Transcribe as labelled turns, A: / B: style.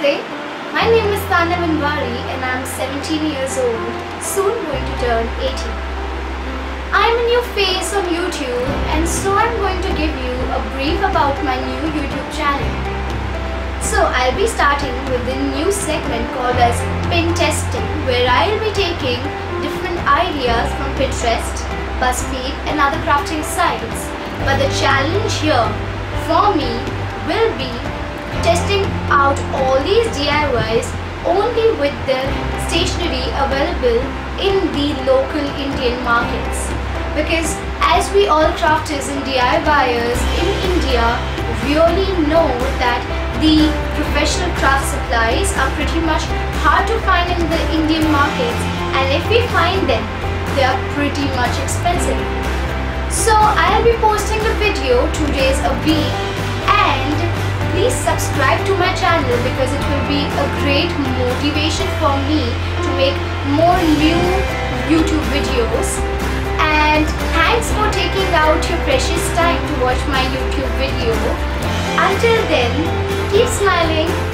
A: My name is Tanya Vanvari and I'm 17 years old, soon going to turn 18. I'm a new face on YouTube and so I'm going to give you a brief about my new YouTube channel. So I'll be starting with a new segment called as Pin Testing where I'll be taking different ideas from Pinterest, BuzzFeed and other crafting sites. But the challenge here for me will be DIYs only with the stationery available in the local Indian markets. Because as we all crafters and DIYers in India we really know that the professional craft supplies are pretty much hard to find in the Indian markets and if we find them, they are pretty much expensive. So I'll be posting the video two days a week because it will be a great motivation for me to make more new YouTube videos and thanks for taking out your precious time to watch my YouTube video. Until then, keep smiling